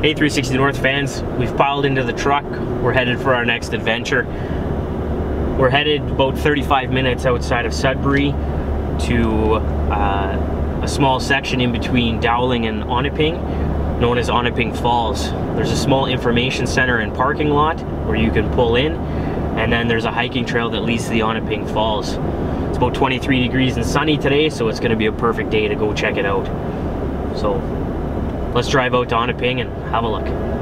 A360 North fans, we've piled into the truck. We're headed for our next adventure. We're headed about 35 minutes outside of Sudbury to uh, a small section in between Dowling and Onaping, known as Onaping Falls. There's a small information center and parking lot where you can pull in, and then there's a hiking trail that leads to the Onaping Falls. It's about 23 degrees and sunny today, so it's gonna be a perfect day to go check it out. So let's drive out to Onaping and have a look.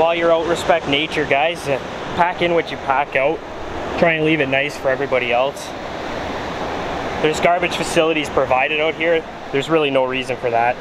While you're out, respect nature, guys. Uh, pack in what you pack out. Try and leave it nice for everybody else. There's garbage facilities provided out here. There's really no reason for that.